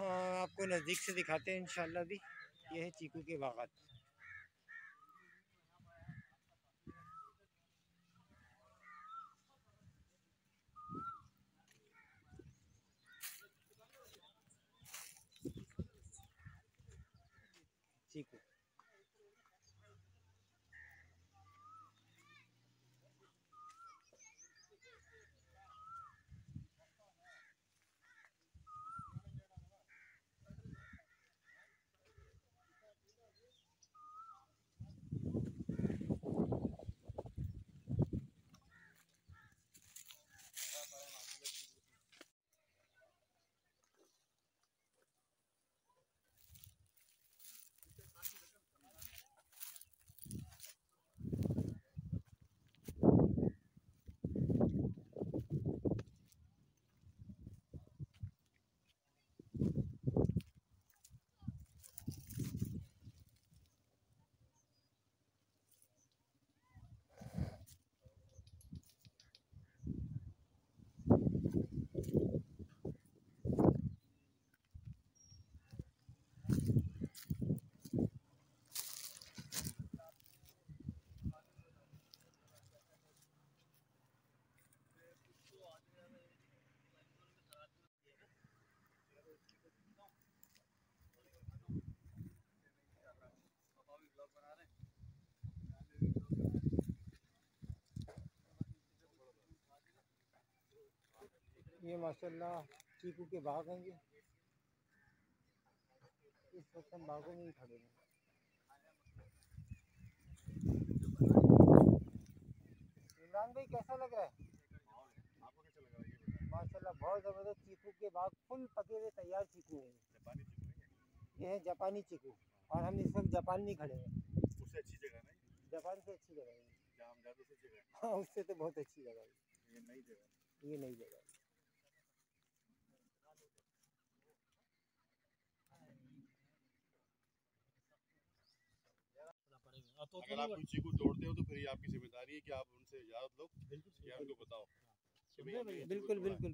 ہاں آپ کو نزدیک سے دکھاتے ہیں انشاءاللہ بھی۔ یہ ہے چیکو کے باغات۔ چیکو۔ یہ ماشاءاللہ چیکو کے باغ ہیں یہ اس وقت ہم باغوں میں ہی کھڑے ہیں۔ عمران بھائی کیسا لگ رہا ہے؟ ماشاءاللہ بہت زبردست چیکو کے باغ فل پکے ہوئے تیار چیکو ہیں۔ یہ ہے جاپانی چیکو۔ اور ہم اس وقت جاپان میں کھڑے ہیں۔ اس سے اچھی جگہ نہیں؟ جاپان سے اچھی جگہ ہے۔ ہاں اس سے تو بہت اچھی جگہ ہے۔ یہ نئی جگہ یہ نئی جگہ ہے اگر آپ کوئی چیکو توڑتے ہو تو پھر یہ آپ کی ذمہ داری ہے کہ آپ ان سے اجازت لو یا ان کو بتاؤ۔ چیکو بالکل۔ بالکل بالکل۔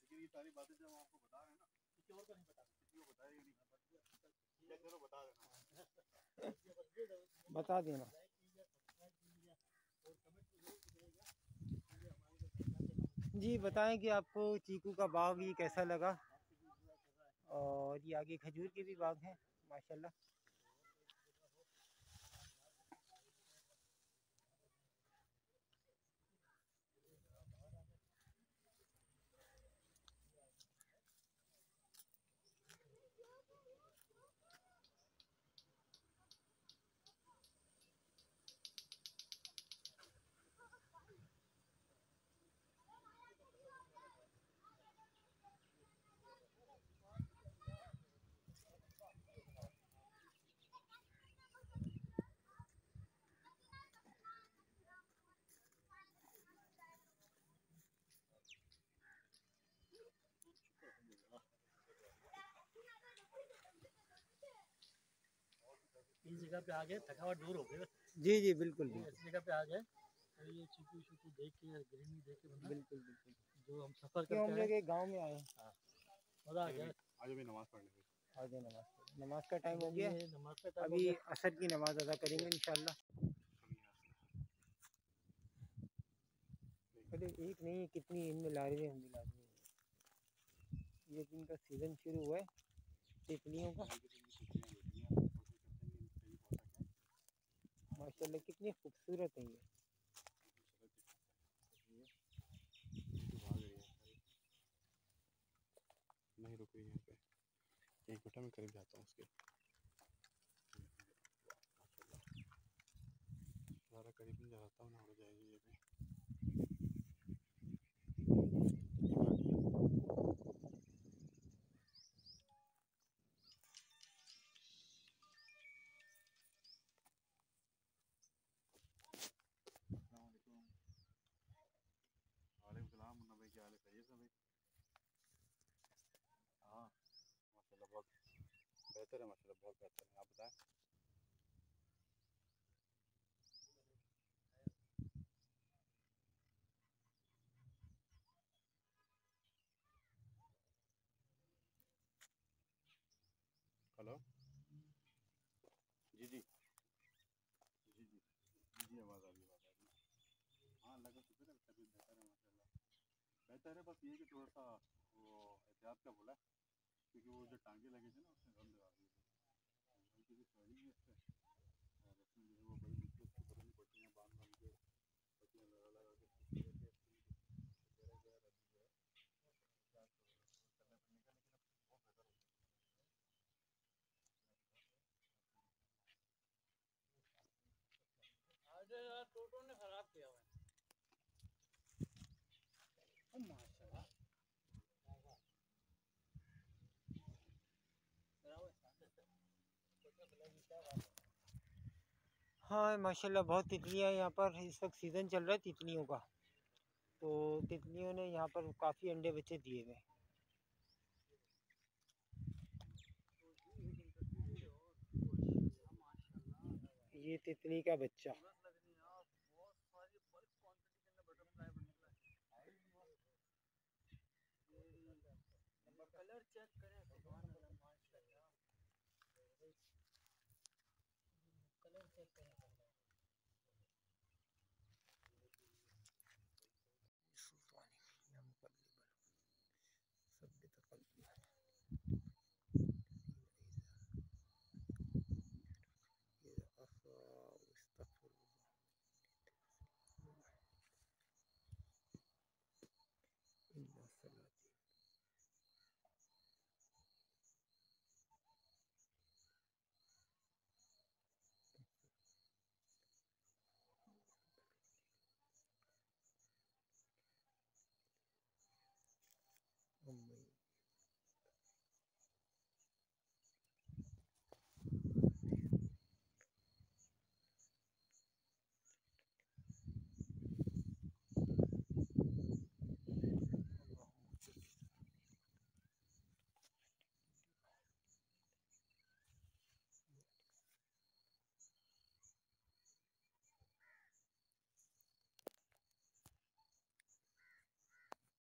لیکن یہ ساری باتیں جب ہم آپ کو بتا رہے ہیں نا کسی اور کو نہیں بتا کسی کو بتائے گا نہیں۔ چلو بتا دینا۔ بتا دینا۔ جی بتائیں کہ آپ کو چیکو کا باغ یہ کیسا لگا؟ اور یہ آگے کھجور کے بھی باغ ہیں، ماشاءاللہ۔ اس جگہ پہ آ گئے تھکاوٹ دور ہو گئی۔ جی جی بالکل اس جگہ پہ آ گئے یہ دیکھ کے گرینی دیکھ کے بالکل بالکل۔ جو ہم سفر ہم کرتے لوگ ہیں ایک گاؤں میں آئے؟ ہیں مزہ آ گیا۔ آج بھی نماز پڑھنے آ نماز۔ نماز کا ٹائم ہو گیا۔ ہے نماز کا ٹائم ابھی عصر کی نماز ادا کریں گے انشاءاللہ۔ ارے ایک نہیں کتنی ان میں گی لازمی یہ کا سیزن شروع ہوا ہے۔ کا۔ ماشاءاللہ کتنی خوبصورت ہے یہ۔ نہیں رک رہی یہاں پہ۔ ایک گھٹا میں قریب جاتا ہوں اس کے۔ زیادہ قریب نہیں جاتا ہوں، نہ ہو جائے گی یہ بھی۔ بہتر ہے ماشاء اللہ بہت بہتر ہے، آپ بتائیں۔ ہلو؟ جی جی۔ جی جی۔ جی جی آواز آ رہی ہے، آواز آ رہی ہے۔ ہاں اللہ کا شکر ہے طبیعت بہتر ہے ماشاء اللہ بہتر ہے، بس یہ کہ تھوڑا سا وہ احتیاط کا بولا کیونکہ وہ جو ٹانگے لگے تھے نا اس میں غم لگا دی تھی ہلکی سی سویلنگ ہے اس پہ اور اس میں جو ہے وہ بڑی مشکل سے بدلنی پڑتی ہیں باندھ باندھ کے پٹیاں لگا لگا کے وغیرہ وغیرہ ابھی جو ہے احتیاط کرنا پڑنے کا لیکن اب بہت بہتر ہو گیا آج یار ٹوٹو نے خراب کیا ہوا ہے ہاں ماشاء اللہ بہت تتلیاں یہاں پر اس وقت سیزن چل رہا ہے تتلیوں کا تو تتلیوں نے یہاں پر کافی انڈے بچے دیے ہوئے ہیں یہ تتلی کا بچہ چیک کریں سبحان اللہ ماشاء اللہ کلر چیک کریں استغفر الله.